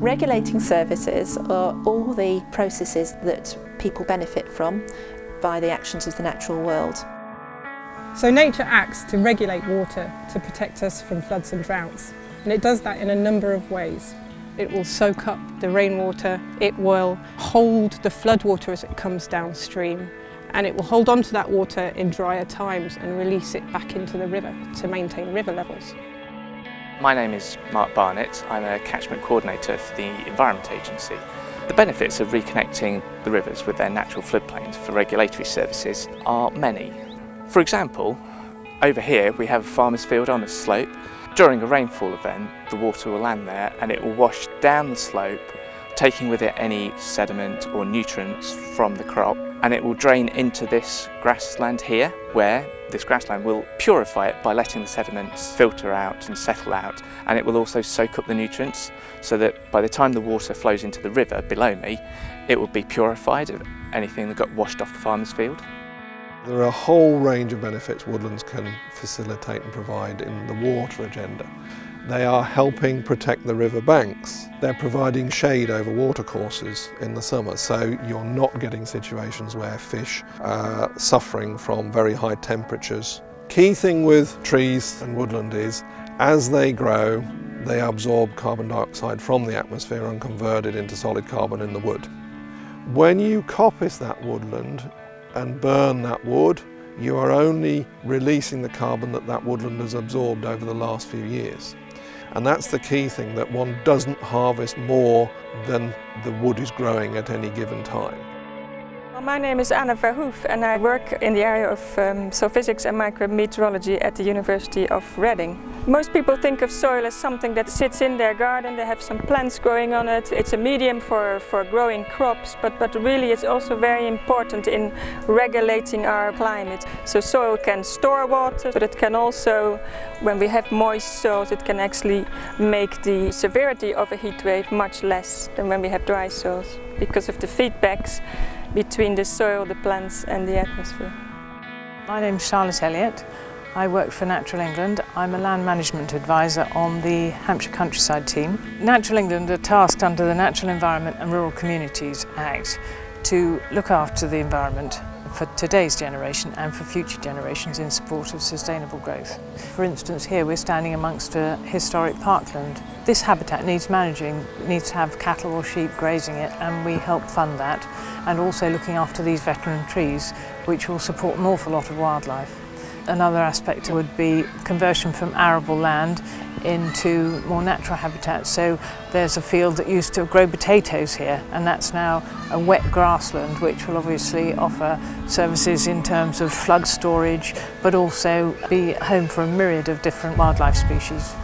Regulating services are all the processes that people benefit from by the actions of the natural world. So nature acts to regulate water to protect us from floods and droughts and it does that in a number of ways. It will soak up the rainwater, it will hold the floodwater as it comes downstream and it will hold on to that water in drier times and release it back into the river to maintain river levels. My name is Mark Barnett. I'm a catchment coordinator for the Environment Agency. The benefits of reconnecting the rivers with their natural floodplains for regulatory services are many. For example, over here we have a farmer's field on a slope. During a rainfall event, the water will land there and it will wash down the slope, taking with it any sediment or nutrients from the crop and it will drain into this grassland here where this grassland will purify it by letting the sediments filter out and settle out and it will also soak up the nutrients so that by the time the water flows into the river below me it will be purified of anything that got washed off the farmer's field. There are a whole range of benefits woodlands can facilitate and provide in the water agenda. They are helping protect the river banks. They're providing shade over watercourses in the summer, so you're not getting situations where fish are suffering from very high temperatures. Key thing with trees and woodland is, as they grow, they absorb carbon dioxide from the atmosphere and convert it into solid carbon in the wood. When you coppice that woodland and burn that wood, you are only releasing the carbon that that woodland has absorbed over the last few years. And that's the key thing, that one doesn't harvest more than the wood is growing at any given time. My name is Anna Verhoef and I work in the area of um, soil physics and micrometeorology at the University of Reading. Most people think of soil as something that sits in their garden, they have some plants growing on it, it's a medium for, for growing crops, but, but really it's also very important in regulating our climate. So soil can store water, but it can also, when we have moist soils, it can actually make the severity of a heat wave much less than when we have dry soils because of the feedbacks between the soil, the plants and the atmosphere. My name is Charlotte Elliott. I work for Natural England. I'm a land management advisor on the Hampshire Countryside team. Natural England are tasked under the Natural Environment and Rural Communities Act to look after the environment for today's generation and for future generations in support of sustainable growth. For instance, here we're standing amongst a historic parkland. This habitat needs managing, needs to have cattle or sheep grazing it and we help fund that and also looking after these veteran trees which will support an awful lot of wildlife. Another aspect would be conversion from arable land into more natural habitat. So there's a field that used to grow potatoes here and that's now a wet grassland which will obviously offer services in terms of flood storage but also be home for a myriad of different wildlife species.